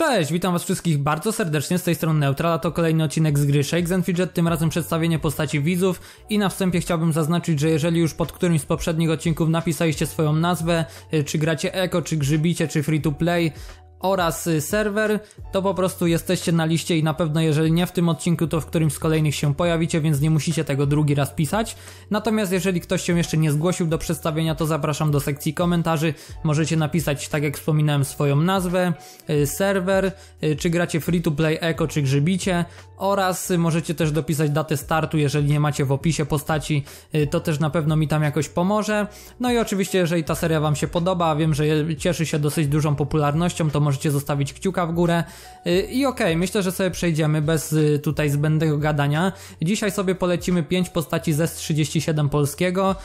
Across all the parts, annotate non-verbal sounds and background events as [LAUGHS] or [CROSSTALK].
Cześć, witam was wszystkich bardzo serdecznie, z tej strony Neutral, a to kolejny odcinek z gry Shakes and Fidget, tym razem przedstawienie postaci widzów. I na wstępie chciałbym zaznaczyć, że jeżeli już pod którymś z poprzednich odcinków napisaliście swoją nazwę, y, czy gracie Eko, czy grzybicie, czy free to play, oraz y, serwer, to po prostu jesteście na liście i na pewno jeżeli nie w tym odcinku, to w którymś z kolejnych się pojawicie, więc nie musicie tego drugi raz pisać. Natomiast jeżeli ktoś się jeszcze nie zgłosił do przedstawienia, to zapraszam do sekcji komentarzy. Możecie napisać, tak jak wspominałem, swoją nazwę, y, serwer, y, czy gracie free to play eco, czy grzybicie oraz możecie też dopisać datę startu, jeżeli nie macie w opisie postaci, to też na pewno mi tam jakoś pomoże. No i oczywiście, jeżeli ta seria Wam się podoba, a wiem, że cieszy się dosyć dużą popularnością, to możecie zostawić kciuka w górę. Y, I okej, okay, myślę, że sobie przejdziemy bez y, tutaj zbędnego gadania. Dzisiaj sobie polecimy 5 postaci z S37 polskiego,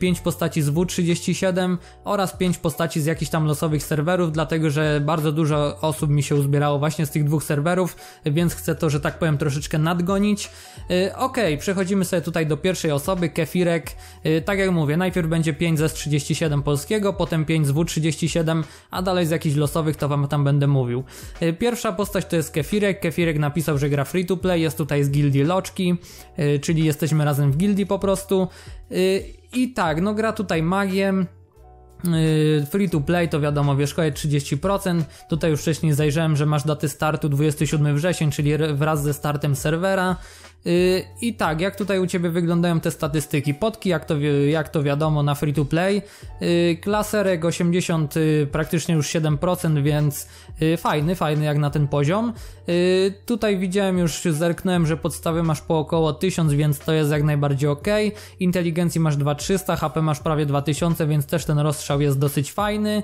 5 y, postaci z W37 oraz 5 postaci z jakichś tam losowych serwerów, dlatego że bardzo dużo osób mi się uzbierało właśnie z tych dwóch serwerów, więc chcę to, że tak powiem, troszeczkę nadgonić. Okej, okay, przechodzimy sobie tutaj do pierwszej osoby, Kefirek. Tak jak mówię, najpierw będzie 5 z S37 polskiego, potem 5 z W37, a dalej z jakichś losowych to wam tam będę mówił. E, pierwsza postać to jest Kefirek. Kefirek napisał, że gra free to play, jest tutaj z gildii Loczki, e, czyli jesteśmy razem w gildii po prostu. E, I tak, no gra tutaj magiem. Free to play to wiadomo, wierzchołek 30%. Tutaj już wcześniej zajrzałem, że masz daty startu 27 wrzesień, czyli wraz ze startem serwera. Y, I tak, jak tutaj u Ciebie wyglądają te statystyki? Podki, jak to, jak to wiadomo, na free to play. Y, klaserek 80, y, praktycznie już 7%, więc fajny, fajny jak na ten poziom. Tutaj widziałem już, zerknąłem, że podstawy masz po około 1000, więc to jest jak najbardziej ok. Inteligencji masz 2300, HP masz prawie 2000, więc też ten rozstrzał jest dosyć fajny.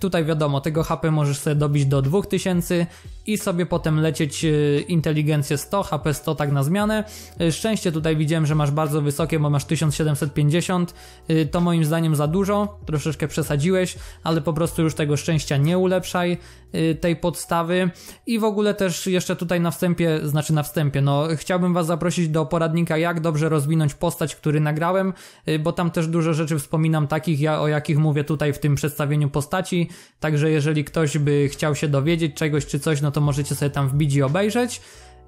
Tutaj wiadomo, tego HP możesz sobie dobić do 2000 i sobie potem lecieć inteligencję 100, HP 100 tak na zmianę. Y, szczęście tutaj widziałem, że masz bardzo wysokie, bo masz 1750. Y, to moim zdaniem za dużo, troszeczkę przesadziłeś, ale po prostu już tego szczęścia nie ulepszaj y, tej podstawy. I w ogóle też jeszcze tutaj na wstępie, znaczy na wstępie, no chciałbym Was zaprosić do poradnika, jak dobrze rozwinąć postać, który nagrałem, bo tam też dużo rzeczy wspominam takich, o jakich mówię tutaj w tym przedstawieniu postaci. Także jeżeli ktoś by chciał się dowiedzieć czegoś czy coś, no to możecie sobie tam wbić i obejrzeć.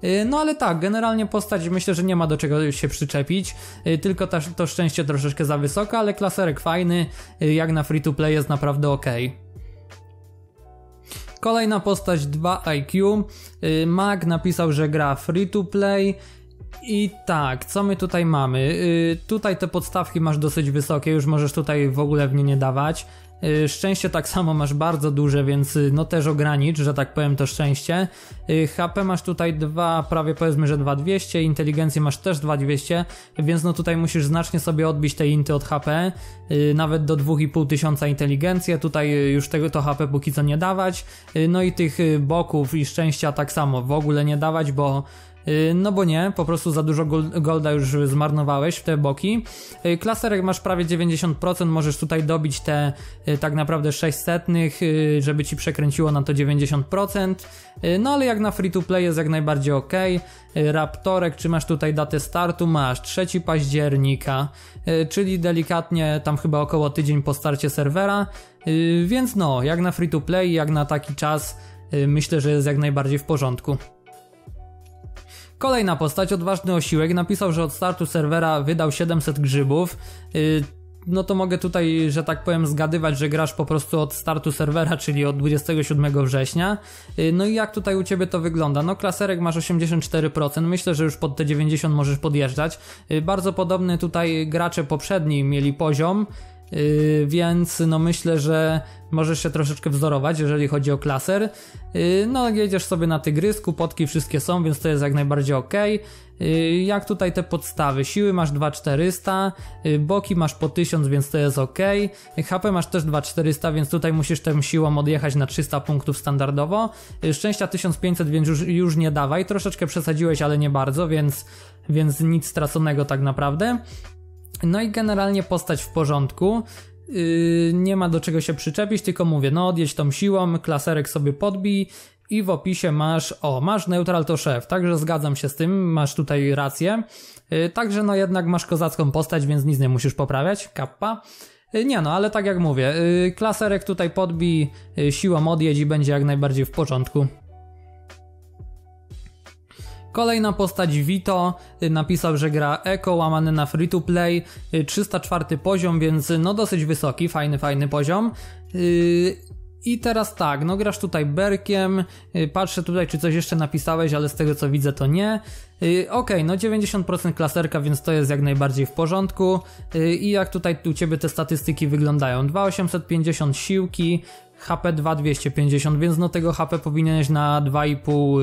Y, no ale tak, generalnie postać myślę, że nie ma do czego się przyczepić, y, tylko ta, to szczęście troszeczkę za wysoka, ale klaserek fajny, y, jak na free to play jest naprawdę ok. Kolejna postać 2 IQ. Mag napisał, że gra free to play. I tak, co my tutaj mamy? Tutaj te podstawki masz dosyć wysokie, już możesz tutaj w ogóle w nie nie dawać. Y, szczęście tak samo masz bardzo duże, więc y, no też ogranicz, że tak powiem to szczęście. Y, HP masz tutaj dwa, prawie powiedzmy, że 2200, inteligencję masz też 2200, więc no tutaj musisz znacznie sobie odbić te inty od HP, nawet do 2500 inteligencję, tutaj już tego to HP póki co nie dawać. No i tych boków i szczęścia tak samo w ogóle nie dawać, bo no bo nie, po prostu za dużo golda już zmarnowałeś w te boki. Y, klaserek masz prawie 90%, możesz tutaj dobić te y, tak naprawdę 600, żeby ci przekręciło na to 90%. No ale jak na free to play jest jak najbardziej ok. Raptorek, czy masz tutaj datę startu? Masz 3 października, czyli delikatnie tam chyba około tydzień po starcie serwera. Więc no, jak na free to play, jak na taki czas, myślę, że jest jak najbardziej w porządku. Kolejna postać, odważny osiłek, napisał, że od startu serwera wydał 700 grzybów. Y, no to mogę tutaj, że tak powiem, zgadywać, że grasz po prostu od startu serwera, czyli od 27 września. Y, no i jak tutaj u Ciebie to wygląda? No klaserek masz 84%, myślę, że już pod te 90 możesz podjeżdżać. Y, bardzo podobny tutaj gracze poprzedni mieli poziom. Yy, więc no myślę, że możesz się troszeczkę wzorować, jeżeli chodzi o klaser. Yy, no jedziesz sobie na tygrysku, potki wszystkie są, więc to jest jak najbardziej ok. Jak tutaj te podstawy? Siły masz 2400, boki masz po 1000, więc to jest ok. HP masz też 2400, więc tutaj musisz tą siłą odjechać na 300 punktów standardowo. Szczęścia 1500, więc już, już nie dawaj. Troszeczkę przesadziłeś, ale nie bardzo, więc, więc nic straconego tak naprawdę. No i generalnie postać w porządku. Yy, nie ma do czego się przyczepić, tylko mówię, no odjedź tą siłą, klaserek sobie podbij i w opisie masz, o, masz neutral to szef, także zgadzam się z tym, masz tutaj rację. Yy, także no jednak masz kozacką postać, więc nic nie musisz poprawiać, kappa. Nie no, ale tak jak mówię, klaserek tutaj podbij, siłą odjedź i będzie jak najbardziej w porządku. Kolejna postać Vito y, napisał, że gra Echo łamany na free to play, 304 y, poziom, więc no dosyć wysoki, fajny, fajny poziom. Y, I teraz tak, no grasz tutaj Berkiem, patrzę tutaj czy coś jeszcze napisałeś, ale z tego co widzę to nie. Ok, no 90% klaserka, więc to jest jak najbardziej w porządku. I jak tutaj u Ciebie te statystyki wyglądają? 2850 siłki, HP 2250, więc no tego HP powinieneś na 2,5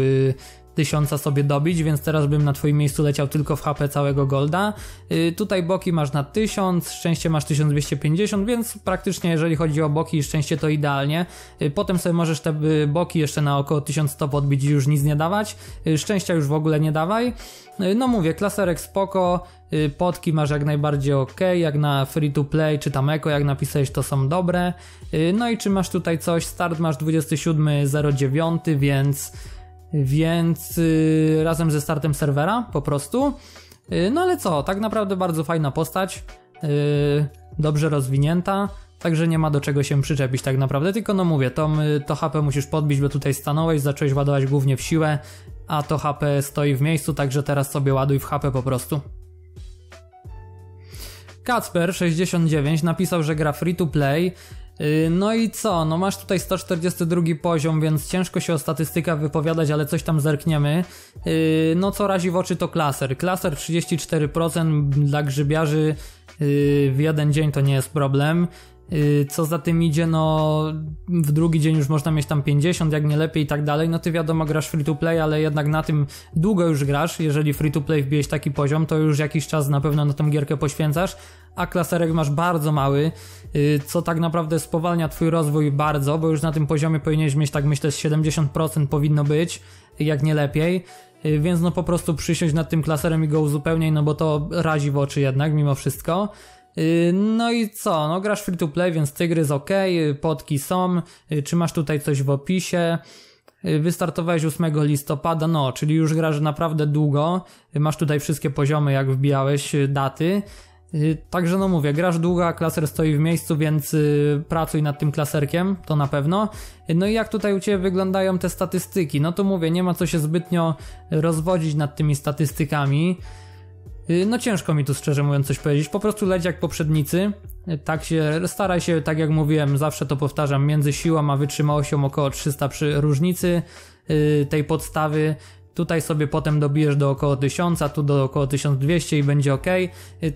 tysiąca sobie dobić, więc teraz bym na twoim miejscu leciał tylko w HP całego golda. Yy, tutaj boki masz na 1000, szczęście masz 1250, więc praktycznie jeżeli chodzi o boki i szczęście to idealnie. Yy, potem sobie możesz te y, boki jeszcze na około 1100 podbić i już nic nie dawać. Yy, szczęścia już w ogóle nie dawaj. Y, no mówię, klaserek spoko, y, podki masz jak najbardziej ok, jak na free to play czy tam eko, jak napisałeś to są dobre. No i czy masz tutaj coś, start masz 27.09, więc więc yy, razem ze startem serwera po prostu. Yy, no ale co, tak naprawdę bardzo fajna postać, yy, dobrze rozwinięta, także nie ma do czego się przyczepić tak naprawdę, tylko no mówię, to, to HP musisz podbić, bo tutaj stanąłeś, zacząłeś ładować głównie w siłę, a to HP stoi w miejscu, także teraz sobie ładuj w HP po prostu. Kacper69 napisał, że gra free to play, Y, no i co? No masz tutaj 142 poziom, więc ciężko się o statystykach wypowiadać, ale coś tam zerkniemy. Y, no co razi w oczy to klaser. Klaser 34% dla grzybiarzy y, w jeden dzień to nie jest problem. Co za tym idzie, no w drugi dzień już można mieć tam 50, jak nie lepiej i tak dalej. No ty wiadomo, grasz free to play, ale jednak na tym długo już grasz. Jeżeli free to play wbijesz taki poziom, to już jakiś czas na pewno na tą gierkę poświęcasz, a klaserek masz bardzo mały, y, co tak naprawdę spowalnia twój rozwój bardzo, bo już na tym poziomie powinieneś mieć tak myślę 70% powinno być, jak nie lepiej. Y, więc no po prostu przysiąść nad tym klaserem i go uzupełniaj, no bo to razi w oczy jednak mimo wszystko. Y, no i co? No grasz free to play, więc tygrys ok, podki są. Czy masz tutaj coś w opisie? Wystartowałeś 8 listopada, no, czyli już grasz naprawdę długo. Masz tutaj wszystkie poziomy, jak wbijałeś daty. Y, także no mówię, grasz długo, a klaser stoi w miejscu, więc y, pracuj nad tym klaserkiem, to na pewno. No i jak tutaj u Ciebie wyglądają te statystyki? No to mówię, nie ma co się zbytnio rozwodzić nad tymi statystykami. Y, no ciężko mi tu szczerze mówiąc coś powiedzieć, po prostu leć jak poprzednicy. Tak się, staraj się, tak jak mówiłem, zawsze to powtarzam, między siłą a wytrzymałością około 300 przy różnicy tej podstawy. Tutaj sobie potem dobijesz do około 1000, a tu do około 1200 i będzie ok.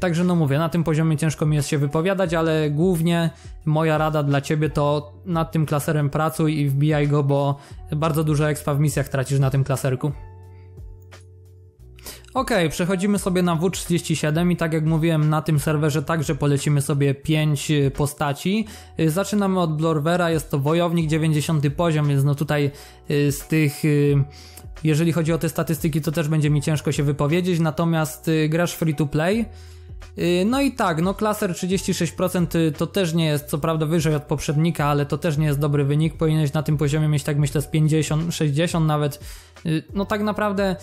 Także no mówię, na tym poziomie ciężko mi jest się wypowiadać, ale głównie moja rada dla ciebie to nad tym klaserem pracuj i wbijaj go, bo bardzo dużo expa w misjach tracisz na tym klaserku. Ok, przechodzimy sobie na W37 i tak jak mówiłem na tym serwerze także polecimy sobie 5 postaci. Zaczynamy od Blorvera, jest to wojownik 90 poziom, więc no tutaj y, z tych y, jeżeli chodzi o te statystyki, to też będzie mi ciężko się wypowiedzieć, natomiast y, grasz free to play. Y, no i tak, no klaser 36% y, to też nie jest, co prawda wyżej od poprzednika, ale to też nie jest dobry wynik. Powinieneś na tym poziomie mieć tak myślę z 50, 60 nawet. No tak naprawdę,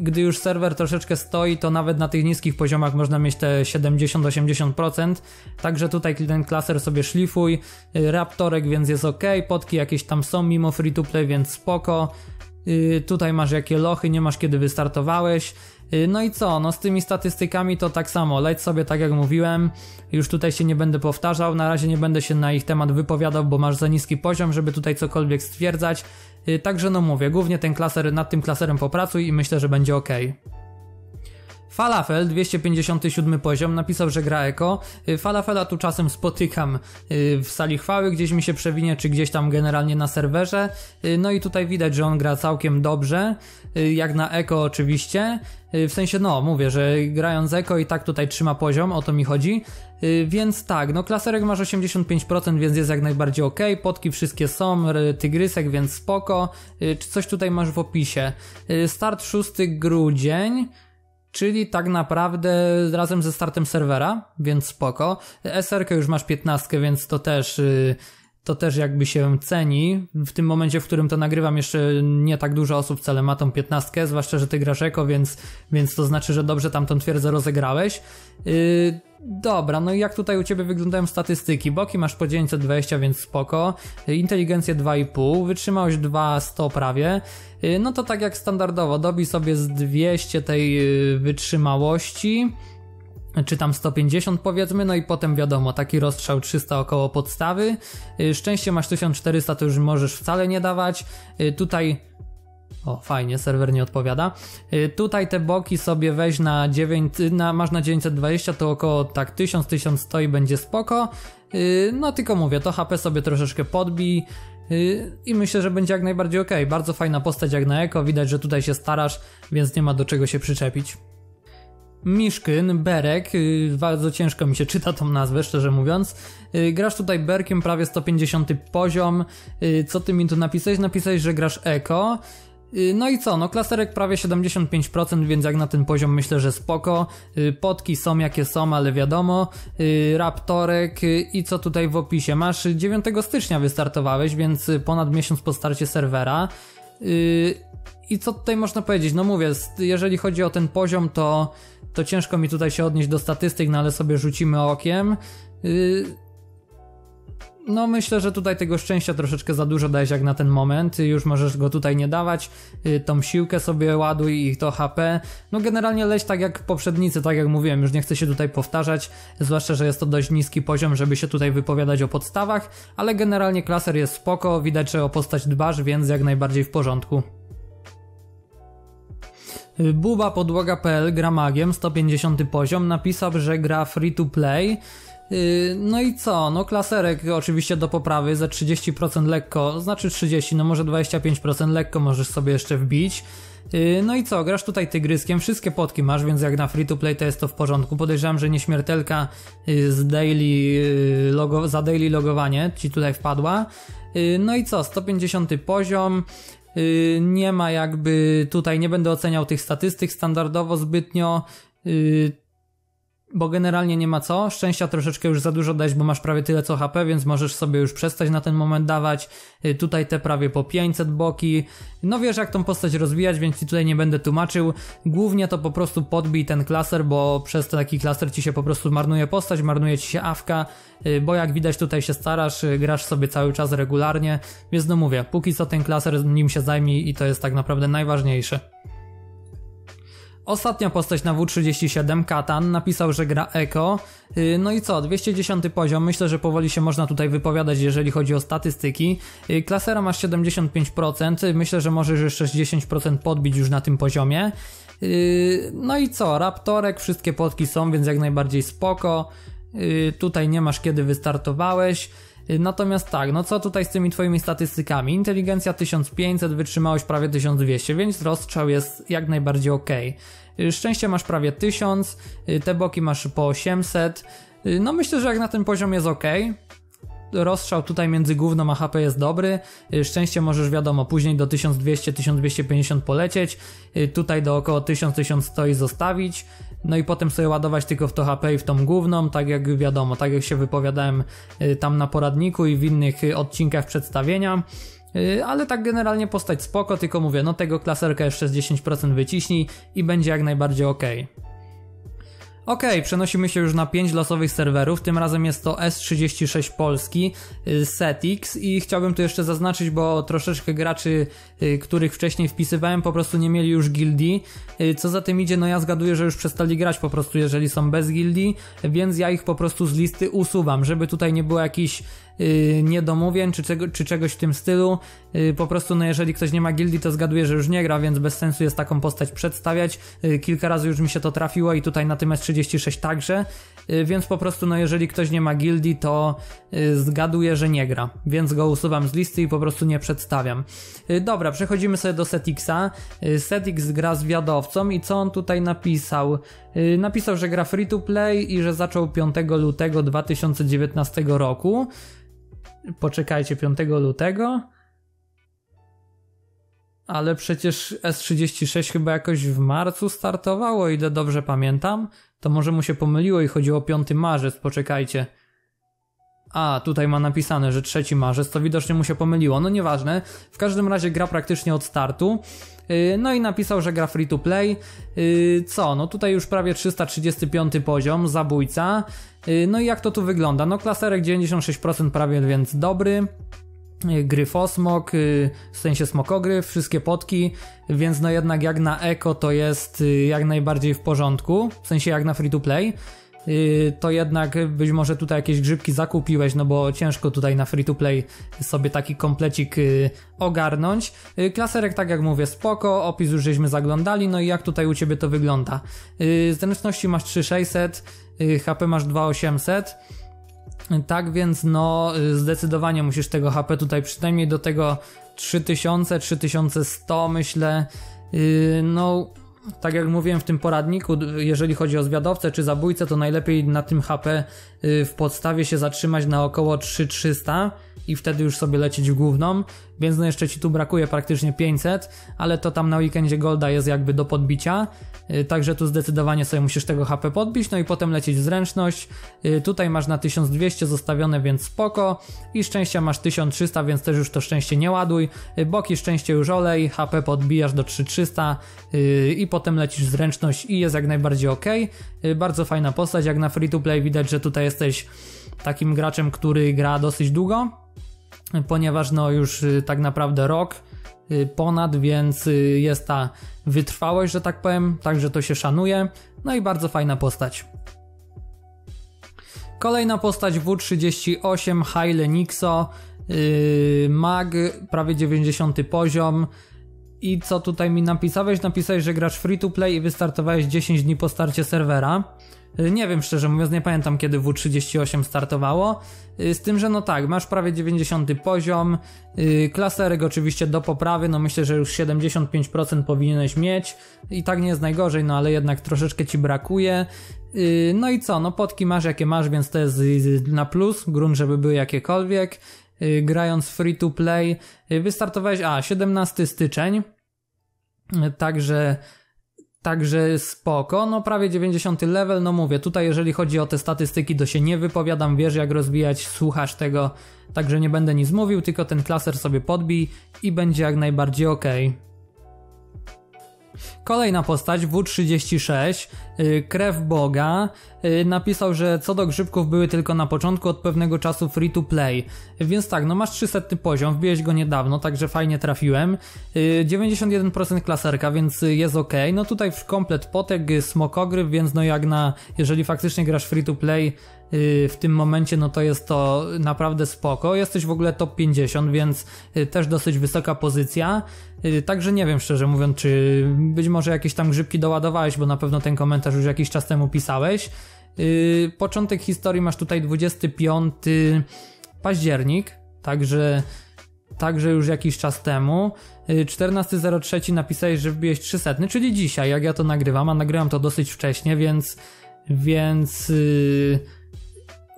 gdy już serwer troszeczkę stoi, to nawet na tych niskich poziomach można mieć te 70-80%. Także tutaj ten klaser sobie szlifuj. Raptorek, więc jest ok. Potki jakieś tam są mimo free to play, więc spoko. Tutaj masz jakie lochy, nie masz kiedy wystartowałeś. Yy, no i co? No z tymi statystykami to tak samo. Leć sobie tak jak mówiłem. Już tutaj się nie będę powtarzał. Na razie nie będę się na ich temat wypowiadał, bo masz za niski poziom, żeby tutaj cokolwiek stwierdzać. Yy, także no mówię, głównie ten klaser, nad tym klaserem popracuj i myślę, że będzie ok. Falafel, 257 poziom, napisał, że gra eko. Y, Falafela tu czasem spotykam y, w sali chwały, gdzieś mi się przewinie, czy gdzieś tam generalnie na serwerze. Y, no i tutaj widać, że on gra całkiem dobrze, jak na eko oczywiście. W sensie, no, mówię, że grając eko i tak tutaj trzyma poziom, o to mi chodzi. Więc tak, no klaserek masz 85%, więc jest jak najbardziej ok. Potki wszystkie są, tygrysek, więc spoko. Czy coś tutaj masz w opisie? Start 6 grudzień. Czyli tak naprawdę razem ze startem serwera, więc spoko. SRK już masz 15, więc to też, yy, to też jakby się ceni. W tym momencie, w którym to nagrywam, jeszcze nie tak dużo osób wcale ma tą 15, zwłaszcza, że ty grasz eko, więc, więc to znaczy, że dobrze tam tą twierdzę rozegrałeś. Yy, dobra, no i jak tutaj u ciebie wyglądają statystyki? Boki masz po 920, więc spoko. Inteligencję 2,5, wytrzymałość 2,100 prawie. Yy, no to tak jak standardowo, dobij sobie z 200 tej yy, wytrzymałości czy tam 150 powiedzmy, no i potem wiadomo, taki rozstrzał 300 około podstawy. Y, szczęście masz 1400, to już możesz wcale nie dawać. Y, tutaj o, fajnie, serwer nie odpowiada. Y, tutaj te boki sobie weź na 9, na, masz na 920, to około tak 1000, 1100 i będzie spoko. No tylko mówię, to HP sobie troszeczkę podbij. I myślę, że będzie jak najbardziej ok. Bardzo fajna postać jak na eko, widać, że tutaj się starasz, więc nie ma do czego się przyczepić. Miszkyn, Berek, y, bardzo ciężko mi się [LAUGHS] czyta tą nazwę, szczerze mówiąc. Y, grasz tutaj Berkiem, prawie 150 poziom. Y, co ty mi tu napisałeś? Napisałeś, że grasz Eko. No i co, no klaserek prawie 75%, więc jak na ten poziom myślę, że spoko. Potki są jakie są, ale wiadomo. Raptorek i co tutaj w opisie? Masz 9 stycznia wystartowałeś, więc ponad miesiąc po starcie serwera. I co tutaj można powiedzieć? No mówię, jeżeli chodzi o ten poziom, to to ciężko mi tutaj się odnieść do statystyk, no ale sobie rzucimy okiem. Yy, no myślę, że tutaj tego szczęścia troszeczkę za dużo dajesz jak na ten moment, już możesz go tutaj nie dawać, yy, tą siłkę sobie ładuj i to HP, no generalnie leć tak jak poprzednicy, tak jak mówiłem, już nie chcę się tutaj powtarzać, zwłaszcza, że jest to dość niski poziom, żeby się tutaj wypowiadać o podstawach, ale generalnie klaser jest spoko, widać, że o postać dbasz, więc jak najbardziej w porządku. Buba podłoga.pl gra magiem, 150 poziom, napisał, że gra free to play. Y, no i co? No klaserek oczywiście do poprawy za 30% lekko, znaczy 30, no może 25% lekko możesz sobie jeszcze wbić. Y, no i co, grasz tutaj tygryskiem, wszystkie potki masz, więc jak na free to play to jest to w porządku. Podejrzewam, że nieśmiertelka y, z daily logo, za daily logowanie ci tutaj wpadła. No i co, 150 poziom, nie ma jakby tutaj, nie będę oceniał tych statystyk standardowo zbytnio, y, bo generalnie nie ma co. Szczęścia troszeczkę już za dużo dać, bo masz prawie tyle co HP, więc możesz sobie już przestać na ten moment dawać. Y, tutaj te prawie po 500 boki. No wiesz jak tą postać rozwijać, więc ci tutaj nie będę tłumaczył. Głównie to po prostu podbij ten klaser, bo przez taki klaser ci się po prostu marnuje postać, marnuje ci się awka, y, bo jak widać tutaj się starasz, y, grasz sobie cały czas regularnie, więc no mówię, póki co ten klaser nim się zajmij i to jest tak naprawdę najważniejsze. Ostatnia postać na W37, Katan, napisał, że gra Eko. Y, no i co, 210 poziom, myślę, że powoli się można tutaj wypowiadać, jeżeli chodzi o statystyki. Y, klasera masz 75%, myślę, że możesz jeszcze 10% podbić już na tym poziomie. Y, no i co, Raptorek, wszystkie podki są, więc jak najbardziej spoko. Tutaj nie masz kiedy wystartowałeś. Natomiast tak, no co tutaj z tymi twoimi statystykami? Inteligencja 1500, wytrzymałość prawie 1200, więc rozstrzał jest jak najbardziej ok. Szczęście masz prawie 1000, te boki masz po 800. No myślę, że jak na ten poziom jest ok. Rozstrzał tutaj między główną a HP jest dobry. Szczęście możesz wiadomo później do 1200-1250 polecieć. Tutaj do około 1000-1100 zostawić no i potem sobie ładować tylko w to HP i w tą główną, tak jak wiadomo, tak jak się wypowiadałem y, tam na poradniku i w innych y, odcinkach przedstawienia. Y, ale tak generalnie postać spoko, tylko mówię, no tego klaserka jeszcze z 10% wyciśnij i będzie jak najbardziej ok. Ok, przenosimy się już na 5 losowych serwerów, tym razem jest to S36 Polski, y, Setix i chciałbym tu jeszcze zaznaczyć, bo troszeczkę graczy, y, których wcześniej wpisywałem, po prostu nie mieli już gildii. Y, co za tym idzie, no ja zgaduję, że już przestali grać po prostu, jeżeli są bez gildii, więc ja ich po prostu z listy usuwam, żeby tutaj nie było jakichś yy, niedomówień czy, czy czegoś w tym stylu. Yy, po prostu, no jeżeli ktoś nie ma gildii, to zgaduje, że już nie gra, więc bez sensu jest taką postać przedstawiać. Yy, kilka razy już mi się to trafiło i tutaj na tym S36 także, więc po prostu, no jeżeli ktoś nie ma gildii, to zgaduję, że nie gra, więc go usuwam z listy i po prostu nie przedstawiam. Dobra, przechodzimy sobie do Setixa. Setix gra z wiadowcą i co on tutaj napisał? Napisał, że gra free to play i że zaczął 5 lutego 2019 roku. Poczekajcie, 5 lutego? Ale przecież S36 chyba jakoś w marcu startowało, ile dobrze pamiętam. To może mu się pomyliło i chodziło o 5 marzec, poczekajcie. A, tutaj ma napisane, że 3 marzec, to widocznie mu się pomyliło. No nieważne. W każdym razie gra praktycznie od startu. Y, no i napisał, że gra free to play. Y, co? No tutaj już prawie 335 poziom, zabójca. Y, no i jak to tu wygląda? No klaserek 96% prawie, więc dobry. Gryfosmok, w sensie smokogryf, wszystkie potki, więc no jednak jak na eko to jest jak najbardziej w porządku, w sensie jak na free to play. Y, to jednak być może tutaj jakieś grzybki zakupiłeś, no bo ciężko tutaj na free to play sobie taki komplecik y, ogarnąć. Y, klaserek, tak jak mówię, spoko, opis już żeśmy zaglądali, no i jak tutaj u ciebie to wygląda? Zręczności masz 3600, HP masz 2800. Tak więc no zdecydowanie musisz tego HP tutaj przynajmniej do tego 3000, 3100 myślę. No tak jak mówiłem w tym poradniku, jeżeli chodzi o zwiadowcę czy zabójcę, to najlepiej na tym HP y, w podstawie się zatrzymać na około 3300 i wtedy już sobie lecieć w główną, więc no jeszcze ci tu brakuje praktycznie 500, ale to tam na weekendzie Golda jest jakby do podbicia, y, także tu zdecydowanie sobie musisz tego HP podbić, no i potem lecieć w zręczność. Y, tutaj masz na 1200 zostawione, więc spoko i szczęścia masz 1300, więc też już to szczęście nie ładuj. Y, boki szczęście już olej, HP podbijasz do 3300 i potem lecisz w zręczność i jest jak najbardziej ok. Bardzo fajna postać, jak na free to play widać, że tutaj jesteś takim graczem, który gra dosyć długo, ponieważ no już y, tak naprawdę rok y, ponad, więc y, jest ta wytrwałość, że tak powiem, także to się szanuje. No i bardzo fajna postać. Kolejna postać W38 Haile Nixo, mag, prawie 90 poziom. I co tutaj mi napisałeś? Napisałeś, że grasz free to play i wystartowałeś 10 dni po starcie serwera. Y, nie wiem szczerze mówiąc, nie pamiętam kiedy W38 startowało. Y, z tym, że no tak, masz prawie 90 poziom, y, klaserek oczywiście do poprawy, no myślę, że już 75% powinieneś mieć. I tak nie jest najgorzej, no ale jednak troszeczkę ci brakuje. No i co, no potki masz jakie masz, więc to jest na plus, grunt żeby były jakiekolwiek. Grając free to play, wystartowałeś, a 17 styczeń, także Także spoko, no prawie 90 level, no mówię, tutaj jeżeli chodzi o te statystyki, to się nie wypowiadam, wiesz jak rozwijać, słuchasz tego, także nie będę nic mówił, tylko ten klaser sobie podbij i będzie jak najbardziej ok. Kolejna postać, W36, y, Krew Boga, y, napisał, że co do grzybków były tylko na początku od pewnego czasu free to play. Więc tak, no masz 300 poziom, wbiłeś go niedawno, także fajnie trafiłem. 91% y, klaserka, więc jest ok. No tutaj w komplet potek, smokogryf, więc no jak na, jeżeli faktycznie grasz free to play, w tym momencie, no to jest to naprawdę spoko. Jesteś w ogóle top 50, więc też dosyć wysoka pozycja. Także nie wiem szczerze mówiąc, czy być może jakieś tam grzybki doładowałeś, bo na pewno ten komentarz już jakiś czas temu pisałeś. Początek historii masz tutaj 25 październik, także, także już jakiś czas temu. 14.03 yy, napisałeś, że wbiłeś 300, czyli dzisiaj, jak ja to nagrywam, a nagrywam to dosyć wcześnie, więc więc yy,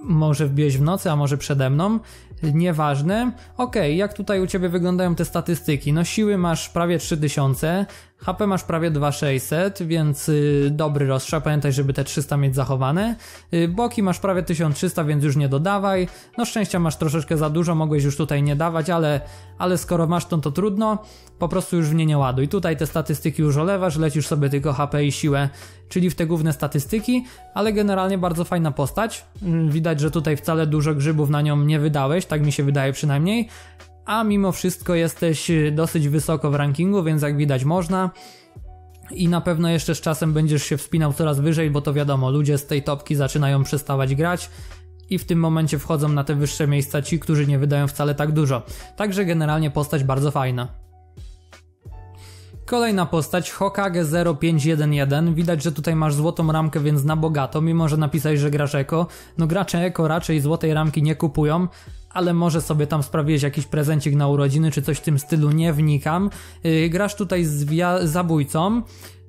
może wbiłeś w nocy, a może przede mną nieważne. Ok, jak tutaj u Ciebie wyglądają te statystyki? No siły masz prawie 3000, HP masz prawie 2600, więc y, dobry rozstrzał, pamiętaj, żeby te 300 mieć zachowane. Y, boki masz prawie 1300, więc już nie dodawaj. No szczęścia masz troszeczkę za dużo, mogłeś już tutaj nie dawać, ale, ale skoro masz to, to trudno, po prostu już w nie nie ładuj. Tutaj te statystyki już olewasz, lecisz sobie tylko HP i siłę, czyli w te główne statystyki, ale generalnie bardzo fajna postać. Y, widać, że tutaj wcale dużo grzybów na nią nie wydałeś, tak mi się wydaje przynajmniej a mimo wszystko jesteś y, dosyć wysoko w rankingu, więc jak widać można. I na pewno jeszcze z czasem będziesz się wspinał coraz wyżej, bo to wiadomo, ludzie z tej topki zaczynają przestawać grać i w tym momencie wchodzą na te wyższe miejsca ci, którzy nie wydają wcale tak dużo. Także generalnie postać bardzo fajna. Kolejna postać, Hokage 0511. Widać, że tutaj masz złotą ramkę, więc na bogato, mimo że napisałeś, że grasz eko. No gracze eko raczej złotej ramki nie kupują, ale może sobie tam sprawiłeś jakiś prezencik na urodziny, czy coś w tym stylu, nie wnikam. Yy, grasz tutaj z zabójcą,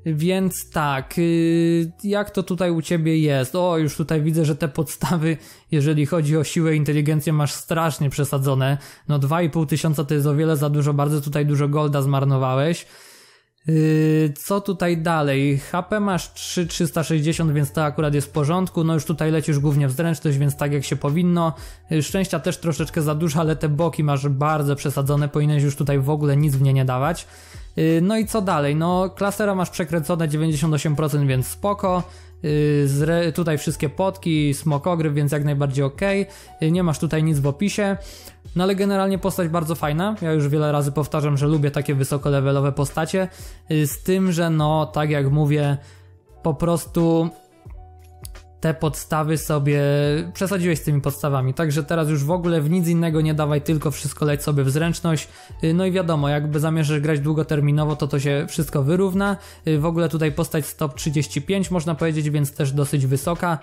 więc tak, yy, jak to tutaj u ciebie jest? O, już tutaj widzę, że te podstawy, jeżeli chodzi o siłę i inteligencję, masz strasznie przesadzone. No 2,5 tysiąca to jest o wiele za dużo, bardzo tutaj dużo golda zmarnowałeś. Yy, co tutaj dalej? HP masz 3360, więc to akurat jest w porządku. No już tutaj lecisz głównie w zręczność, więc tak jak się powinno. Yy, szczęścia też troszeczkę za dużo, ale te boki masz bardzo przesadzone. Powinieneś już tutaj w ogóle nic w nie nie dawać. Yy, no i co dalej? No klasera masz przekręcone 98%, więc spoko. Tutaj wszystkie potki, smokogry, więc jak najbardziej ok. Nie masz tutaj nic w opisie. No ale generalnie postać bardzo fajna. Ja już wiele razy powtarzam, że lubię takie wysokolevelowe postacie. Y, z tym, że no, tak jak mówię, po prostu te podstawy sobie przesadziłeś z tymi podstawami, także teraz już w ogóle w nic innego nie dawaj, tylko wszystko leć sobie w zręczność. Y, no i wiadomo, jakby zamierzasz grać długoterminowo, to to się wszystko wyrówna. Y, w ogóle tutaj postać stop 35 można powiedzieć, więc też dosyć wysoka,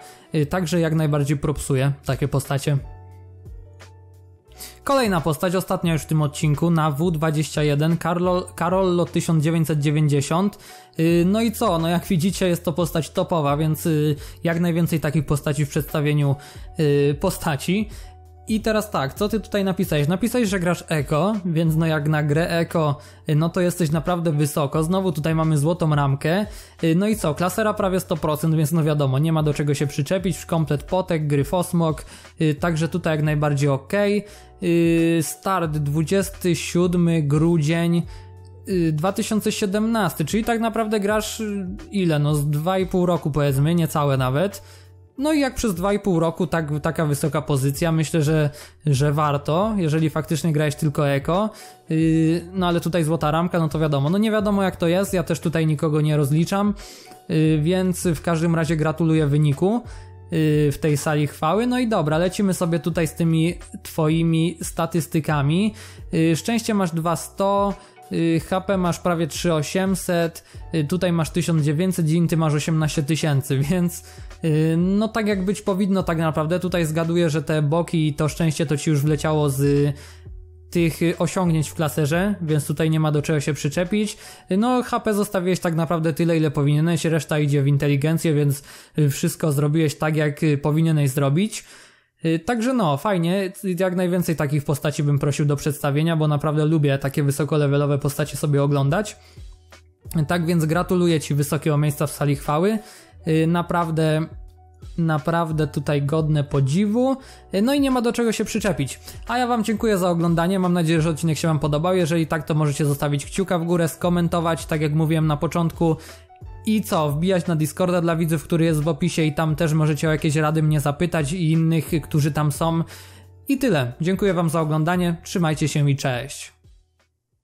także jak najbardziej propsuje takie postacie. Kolejna postać, ostatnia już w tym odcinku, na W21, Carlo, Carollo 1990. Y, no i co? No jak widzicie jest to postać topowa, więc y, jak najwięcej takich postaci w przedstawieniu y, postaci. I teraz tak, co ty tutaj napisałeś? Napisałeś, że grasz Eko, więc no jak na grę Eko, no to jesteś naprawdę wysoko. Znowu tutaj mamy złotą ramkę. No i co? Klasera prawie 100%, więc no wiadomo, nie ma do czego się przyczepić. Komplet potek, gryfosmok, także tutaj jak najbardziej ok. Start 27 grudzień 2017, czyli tak naprawdę grasz ile? No z 2,5 roku powiedzmy, niecałe nawet. No i jak przez 2,5 roku tak, taka wysoka pozycja, myślę, że, że warto, jeżeli faktycznie grałeś tylko eko. Yy, no ale tutaj złota ramka, no to wiadomo. No nie wiadomo jak to jest, ja też tutaj nikogo nie rozliczam, yy, więc w każdym razie gratuluję wyniku yy, w tej sali chwały. No i dobra, lecimy sobie tutaj z tymi twoimi statystykami. Yy, szczęście masz 200, yy, HP masz prawie 3800, yy, tutaj masz 1900, inty masz 18 tysięcy, [LAUGHS] więc Y, no tak jak być powinno tak naprawdę. Tutaj zgaduję, że te boki i to szczęście to ci już wleciało z tych osiągnięć w klaserze, więc tutaj nie ma do czego się przyczepić. No, HP zostawiłeś tak naprawdę tyle, ile powinieneś, reszta idzie w inteligencję, więc wszystko zrobiłeś tak, jak powinieneś zrobić. Y, także no, fajnie, jak najwięcej takich postaci bym prosił do przedstawienia, bo naprawdę lubię takie wysokolevelowe postacie sobie oglądać. Tak więc gratuluję Ci wysokiego miejsca w sali chwały. Y, naprawdę naprawdę tutaj godne podziwu. Y, no i nie ma do czego się przyczepić. A ja Wam dziękuję za oglądanie. Mam nadzieję, że odcinek się Wam podobał. Jeżeli tak, to możecie zostawić kciuka w górę, skomentować, tak jak mówiłem na początku. I co, wbijać na Discorda dla widzów, który jest w opisie i tam też możecie o jakieś rady mnie zapytać i innych, którzy tam są. I tyle. Dziękuję Wam za oglądanie. Trzymajcie się i cześć.